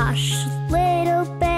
Hush, little baby,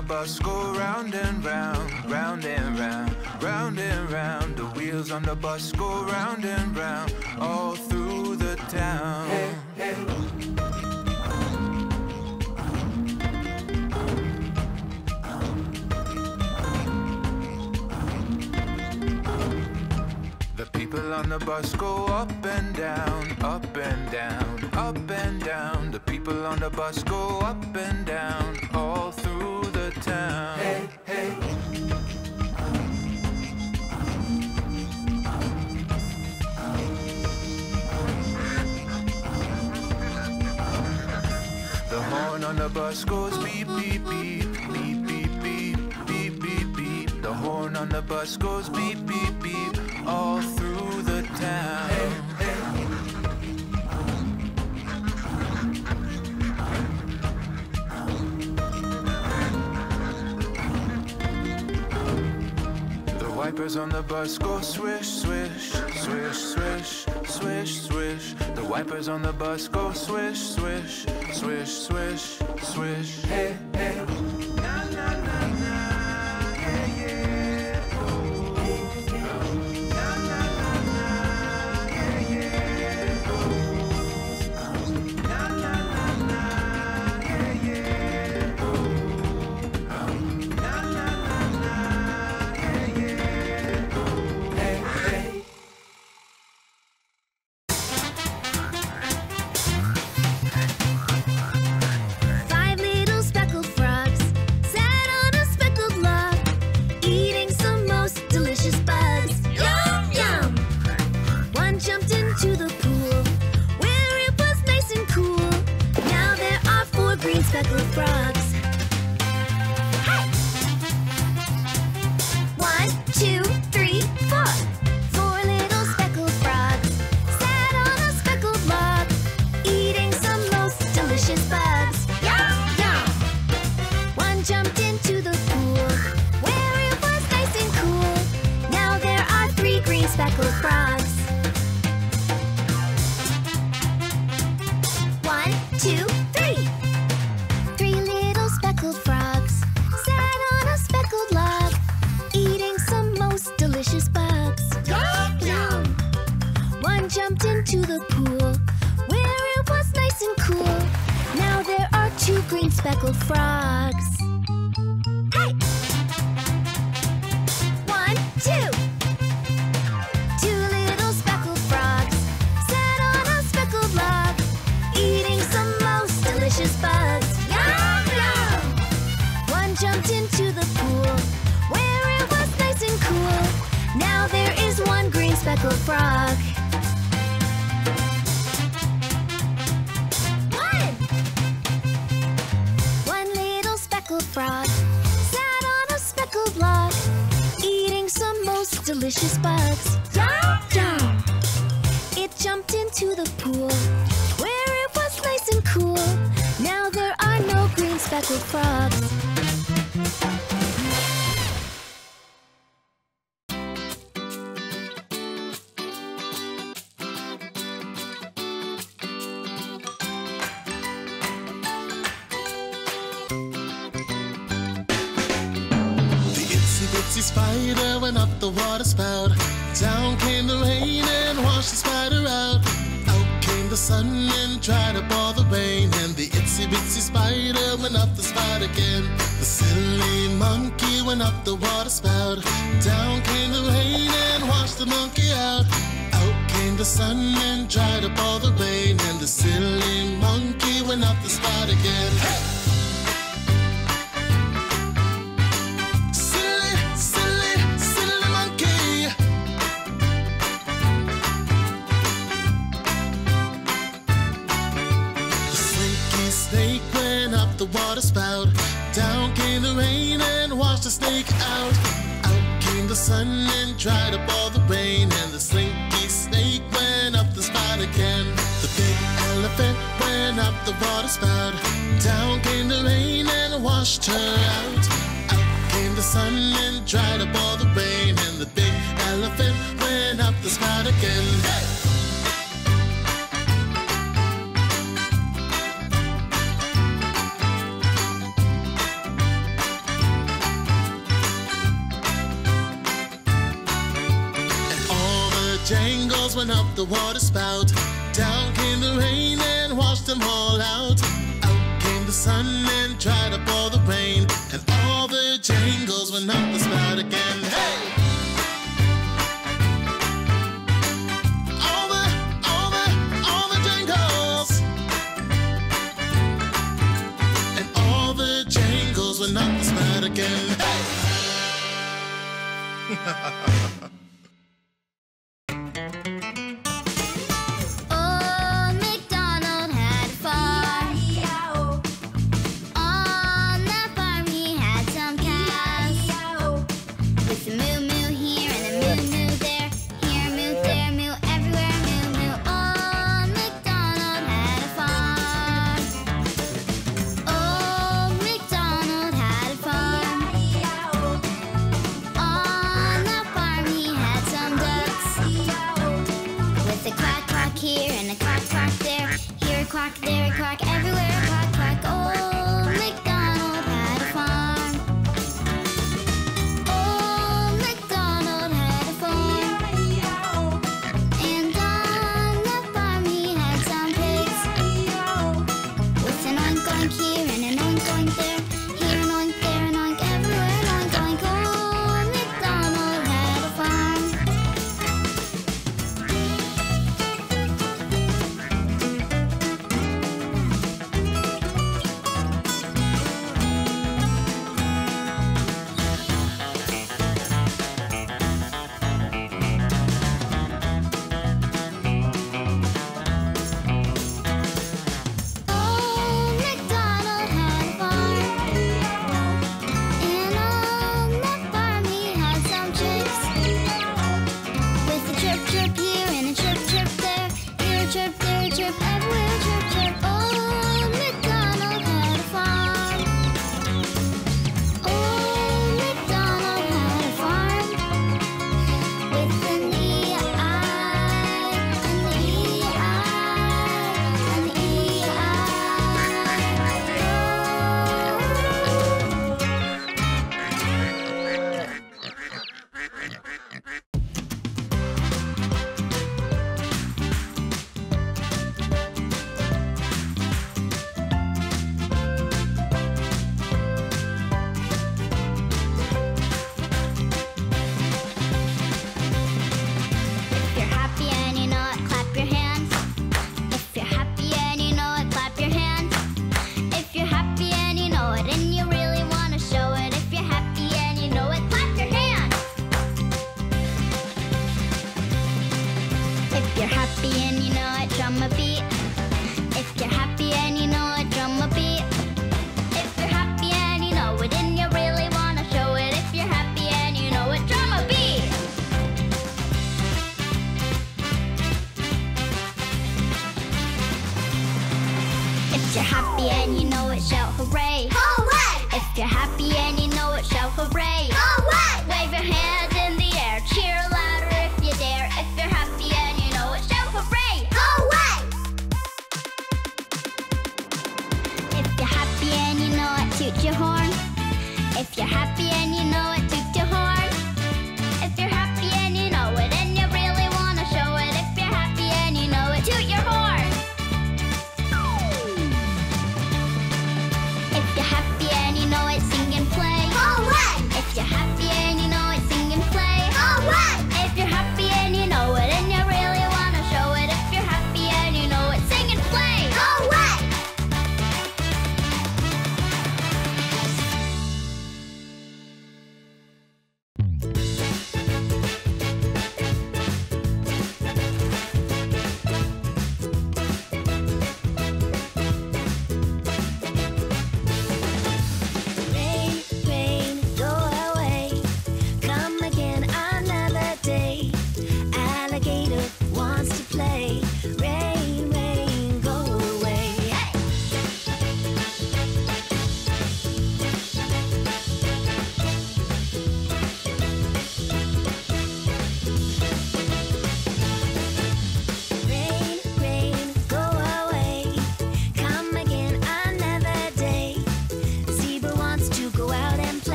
the bus go round and round, round and round, round and round. The wheels on the bus go round and round, all through the town. Hey, hey. The people on the bus go up and down, up and down, up and down. The people on the bus go up and down. bus goes beep, beep, beep, beep, beep, beep, beep, beep, beep. The horn on the bus goes beep, beep, beep, all through the town. Hey. Wipers on the bus go swish, swish, swish, swish, swish, swish. The wipers on the bus go swish, swish, swish, swish, swish. Hey, hey. the monkey out. Out came the sun and dried up all the rain, and the silly monkey went off the spot again. Hey! sun and dried up all the rain. And the slinky snake went up the spout again. The big elephant went up the water spout. Down came the rain and washed her out. Out came the sun and dried up all the rain. And the big elephant went up the spout again. Hey! up the water spout. Down came the rain and washed them all out. Out came the sun and dried up all the rain. And all the Jangles went up the spout again. Hey! Not the spout again. Hey! toot your horn. If you're happy and you know it,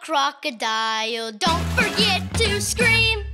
crocodile. Don't forget to scream.